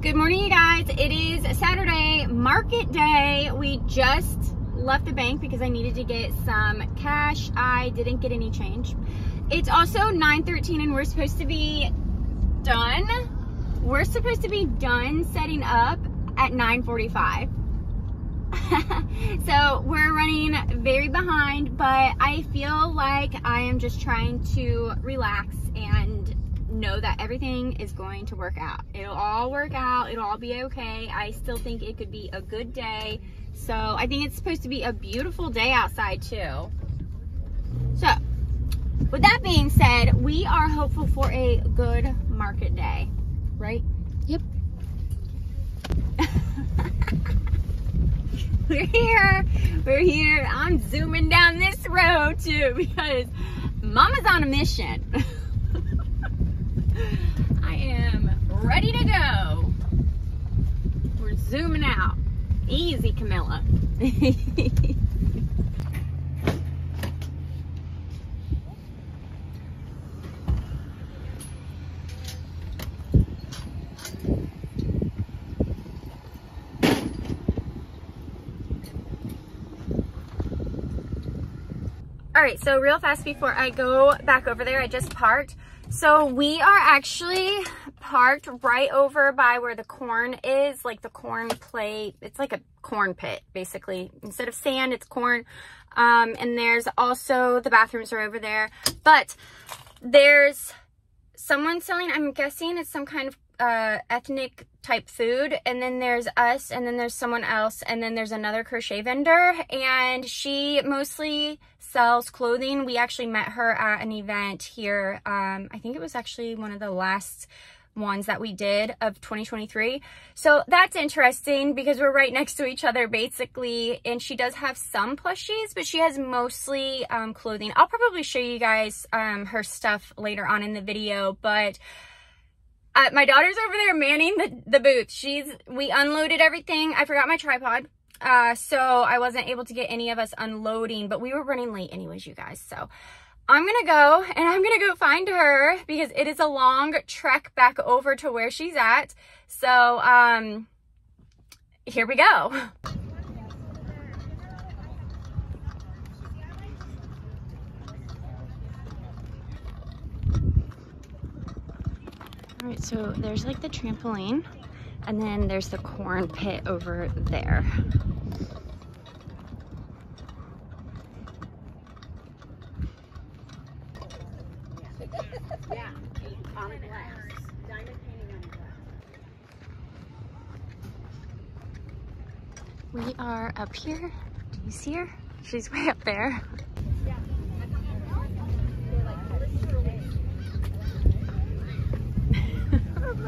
Good morning, you guys. It is Saturday, market day. We just left the bank because I needed to get some cash. I didn't get any change. It's also 9.13 and we're supposed to be done. We're supposed to be done setting up at 9.45. so we're running very behind, but I feel like I am just trying to relax and know that everything is going to work out. It'll all work out. It'll all be okay. I still think it could be a good day. So I think it's supposed to be a beautiful day outside too. So with that being said, we are hopeful for a good market day, right? Yep. We're here. We're here. I'm zooming down this road too because mama's on a mission. I am ready to go. We're zooming out. Easy, Camilla. All right, so real fast before I go back over there, I just parked. So we are actually parked right over by where the corn is, like the corn plate. It's like a corn pit, basically. Instead of sand, it's corn. Um, and there's also, the bathrooms are over there. But there's someone selling, I'm guessing it's some kind of uh, ethnic type food and then there's us and then there's someone else and then there's another crochet vendor and she mostly sells clothing. We actually met her at an event here um, i think it was actually one of the last ones that we did of 2023 so that's interesting because we're right next to each other basically and she does have some plushies but she has mostly um, clothing. I'll probably show you guys um, her stuff later on in the video but uh, my daughter's over there manning the, the booth. She's, we unloaded everything. I forgot my tripod. Uh, so I wasn't able to get any of us unloading, but we were running late anyways, you guys. So I'm going to go and I'm going to go find her because it is a long trek back over to where she's at. So, um, here we go. All right, so there's like the trampoline and then there's the corn pit over there. We are up here. Do you see her? She's way up there. the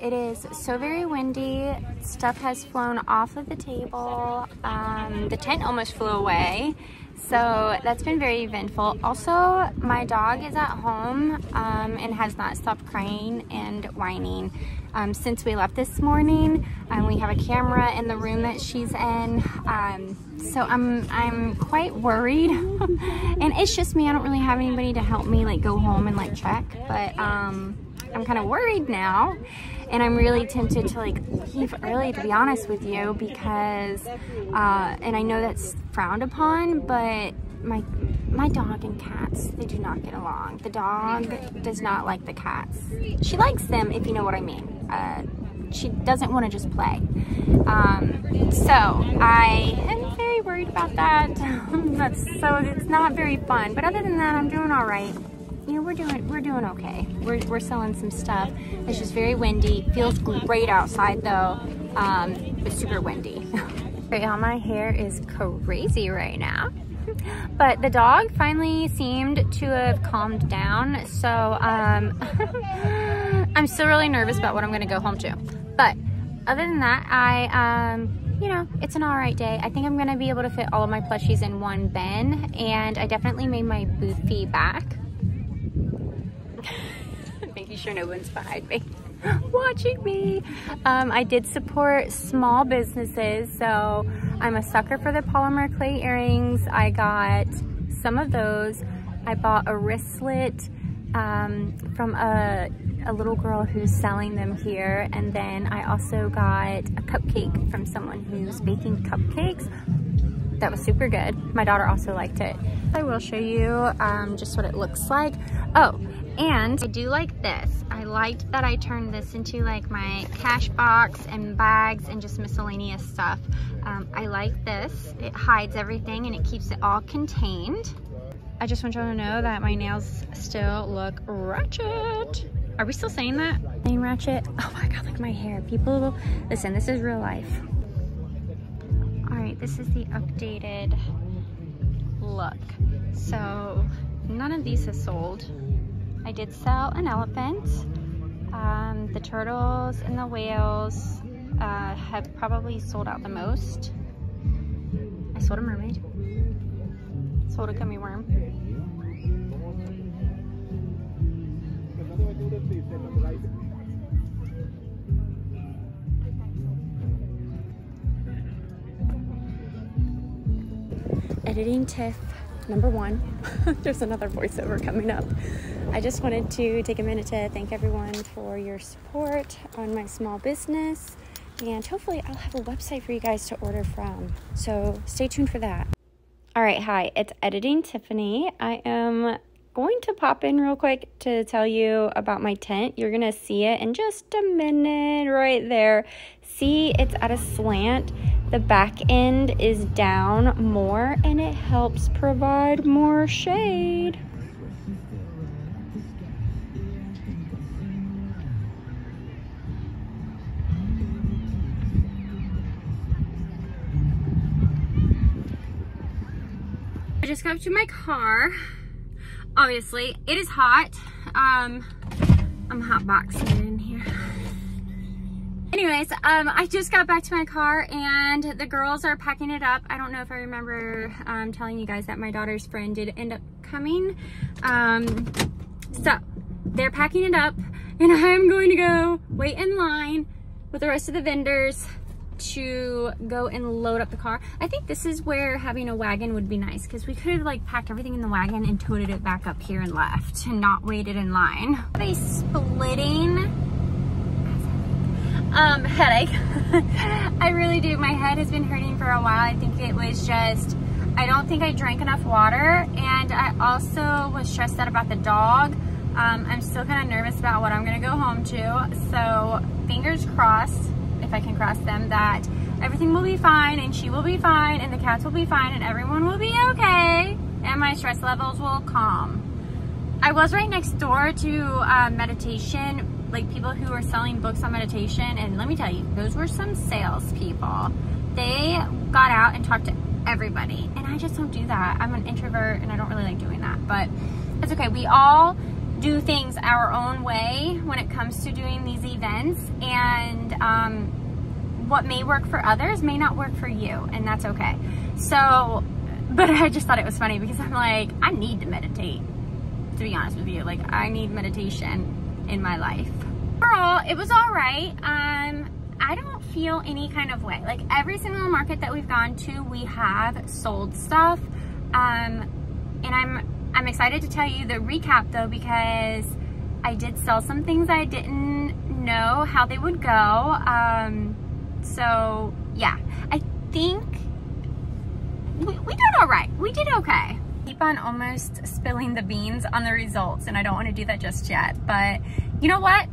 It is so very windy. Stuff has flown off of the table. Um, the tent almost flew away. So that's been very eventful. Also, my dog is at home um, and has not stopped crying and whining um, since we left this morning. Um, we have a camera in the room that she's in. Um, so I'm, I'm quite worried. and it's just me. I don't really have anybody to help me like go home and like check. But um, I'm kind of worried now and I'm really tempted to like leave early to be honest with you because uh, and I know that's frowned upon but my my dog and cats they do not get along. The dog does not like the cats. She likes them if you know what I mean. Uh, she doesn't want to just play. Um, so I am very worried about that. That's so it's not very fun. But other than that I'm doing all right you know, we're doing we're doing okay. We're, we're selling some stuff. It's just very windy. Feels great outside though, um, but super windy. right, all my hair is crazy right now. But the dog finally seemed to have calmed down. So um, I'm still really nervous about what I'm gonna go home to. But other than that, I, um, you know, it's an all right day. I think I'm gonna be able to fit all of my plushies in one bin and I definitely made my booth fee back. Making sure no one's behind me watching me. Um, I did support small businesses, so I'm a sucker for the polymer clay earrings. I got some of those. I bought a wristlet um, from a, a little girl who's selling them here. And then I also got a cupcake from someone who's baking cupcakes. That was super good. My daughter also liked it. I will show you um, just what it looks like. Oh, and I do like this. I liked that I turned this into like my cash box and bags and just miscellaneous stuff. Um, I like this. It hides everything and it keeps it all contained. I just want y'all to know that my nails still look ratchet. Are we still saying that? Saying ratchet? Oh my God, look at my hair. People, listen, this is real life. All right, this is the updated look. So none of these has sold. I did sell an elephant. Um, the turtles and the whales uh, have probably sold out the most. I sold a mermaid. Sold a gummy worm. Editing Tiff number one. There's another voiceover coming up. I just wanted to take a minute to thank everyone for your support on my small business. And hopefully, I'll have a website for you guys to order from. So stay tuned for that. All right, hi, it's Editing Tiffany. I am going to pop in real quick to tell you about my tent. You're going to see it in just a minute right there. See, it's at a slant. The back end is down more and it helps provide more shade. I just got to my car obviously. It is hot. Um, I'm hot boxing in here. Anyways, um, I just got back to my car and the girls are packing it up. I don't know if I remember um, telling you guys that my daughter's friend did end up coming. Um, so they're packing it up and I'm going to go wait in line with the rest of the vendors to go and load up the car. I think this is where having a wagon would be nice because we could have like packed everything in the wagon and toted it back up here and left and not waited in line. A splitting um, headache. I really do. My head has been hurting for a while. I think it was just, I don't think I drank enough water and I also was stressed out about the dog. Um, I'm still kind of nervous about what I'm going to go home to. So fingers crossed if I can cross them, that everything will be fine and she will be fine and the cats will be fine and everyone will be okay and my stress levels will calm. I was right next door to uh, meditation, like people who are selling books on meditation and let me tell you, those were some sales people. They got out and talked to everybody and I just don't do that. I'm an introvert and I don't really like doing that, but it's okay. We all do things our own way when it comes to doing these events and um, what may work for others may not work for you and that's okay so but I just thought it was funny because I'm like I need to meditate to be honest with you like I need meditation in my life overall it was all right um I don't feel any kind of way like every single market that we've gone to we have sold stuff um and I'm I'm excited to tell you the recap though because I did sell some things I didn't know how they would go. Um, so yeah, I think we, we did all right. We did okay. Keep on almost spilling the beans on the results and I don't want to do that just yet, but you know what?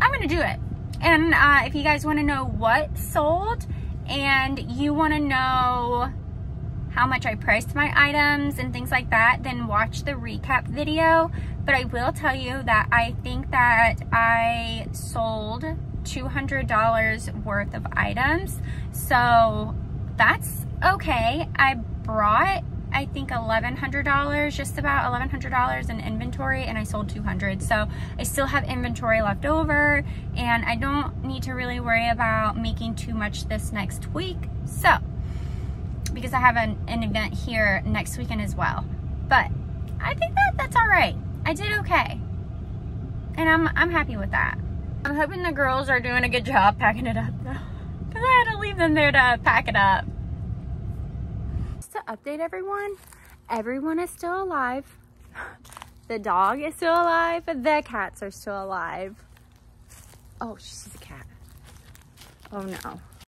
I'm going to do it. And uh, if you guys want to know what sold and you want to know how much I priced my items and things like that, then watch the recap video. But I will tell you that I think that I sold $200 worth of items. So that's okay. I brought I think $1,100, just about $1,100 in inventory and I sold 200. So I still have inventory left over and I don't need to really worry about making too much this next week. So, because I have an, an event here next weekend as well. But I think that that's all right. I did okay. And I'm, I'm happy with that. I'm hoping the girls are doing a good job packing it up though. Cause I had to leave them there to pack it up. To update everyone, everyone is still alive. The dog is still alive. The cats are still alive. Oh, she's a cat. Oh no.